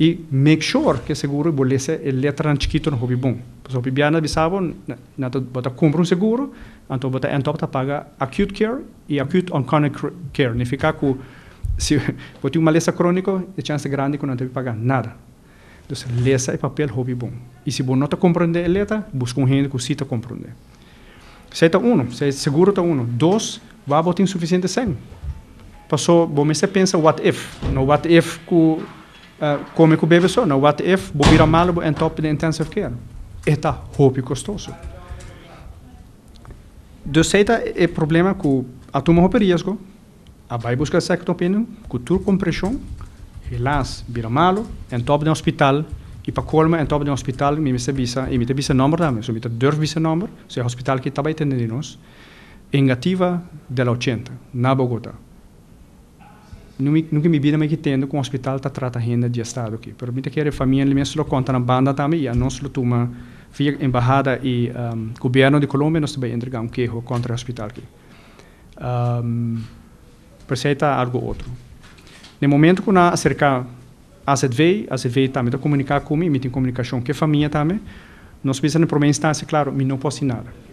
e make sure que seguro bolesse a letra chiquito no hobby bom. So bibiana bisabo na to bota compra um seguro, anto bota entop ta paga acute care e acute on chronic care. Ne fica com se bota uma lesa crônico, a chance grande que não deve pagar nada. Então, lesa e papel hobby bom. E se você não compreendendo a letra, busca um gente que cita compreender. Se está um, se seguro está um. Dois, vai botar insuficiente sem. Passou, você pensa what if. No what if que uh, come com o bebê só. No what if, você vira mal em top de intensive care. Está hobby custoso. Então, se está é problema que a turma hobby risco, a vai buscar second opinion, cultura compressão, helaas vira malo en top de hospital e para colma en top de hospital mi miste bisa e mi te bisa number dame so mi te durf bisa number se hospital que tabai tende nos negativa della 80 na Bogotá nunca mi vida me que tendo com o hospital tá trata renda de estado aqui. Pero mi te quer família me só conta na banda também a nós lo tuma via embajada e um, governo de Colômbia nós também entregar um queijo contra o hospital aqui. Um, perceita algo outro. No momento que nós acerca a ZV, a ZV também está comunicar comigo, tem comunicação com a família também, nós precisamos para uma instância, claro, me não posso nada.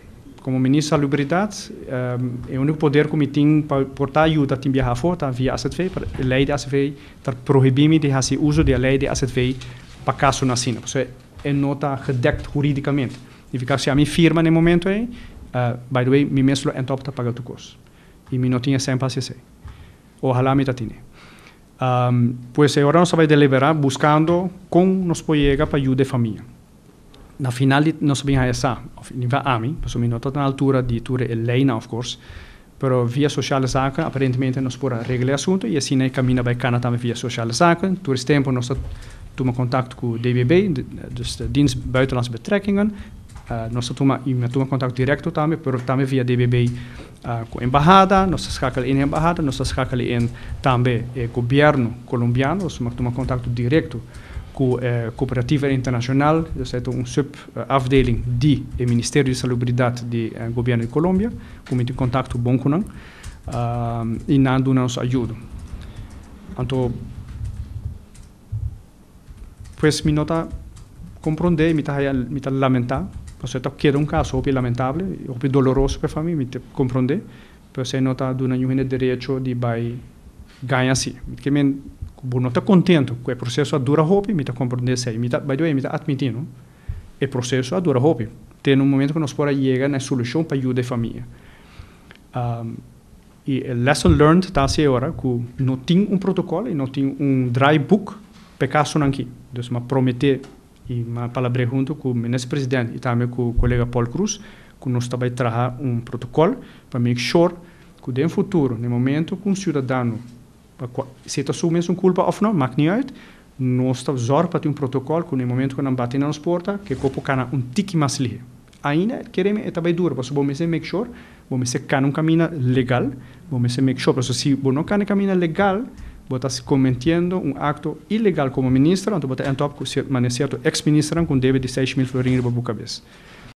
Como ministro da Salubridade, um, é o único poder que eu tenho para portar ajuda a viajar fora, via AZV, a lei da AZV está proibindo de fazer uso da lei da AZV para caso na China. Isso é nota gedekt juridicamente. Significa se a minha firma no momento é, uh, by the way, me mesmo é top para pagar o custo. E me não tinha sempre ACC. Ojalá me tenha. Um, pues agora nós vamos deliberar buscando como nos pode chegar para ajudar a família. Na final, nós vamos essa, nível AMI, porque não está na altura de tudo a lei, of course, pero via sociale zaken, aparentemente nós podemos reglar o assunto e caminha para Canadá também via sociale. Todo esse tempo nós temos contato com o DBB, dus de Dienst Buitenlandse Betrekkingen, Uh, nós toma toma contato direto também, mas também via DBB uh, com a embaixada, nós escacamos em embaixada, nós escacamos em também o governo colombiano, nós toma contato direto com a eh, cooperativa internacional, dus é um subafdeling de o Ministério de Salubridade do uh, governo de Colômbia, com tem contato bom com uh, e não nos ajuda. Então, pues me nota compreender, me tá, me tá lamentar, Você está queda um caso muito lamentável, muito doloroso para a família, me compreende? Você não está dando nenhum direito de vai ganhar assim. Porque men, não está contente com o processo dura hope, me está compreendendo me está, by the way, admitindo, o processo dura hope. Tem um momento que nós podemos chegar na solução para ajudar a família. Um, e a lesson learned está assim agora que não tem um protocolo e não tem um dry book para caso não aqui. Então, prometer e uma palavra junto com o ministro-presidente e também com o colega Paul Cruz, que nós também trabalhar um protocolo para make sure que no futuro, no momento que um cidadão se está assumindo uma culpa mas é, nós estamos zorg para ter um protocolo que no momento que não bate na porta, que o cana um tique mais ligeiro. Ainda queremos é também duro, porque vamos make sure, vamos ser cana um caminho legal, vamos make sure, porque se não cana um caminho legal, bota se cometendo um acto ilegal como ministro, então bota em top com manecer ex-ministro com débito de 6 mil florins para a.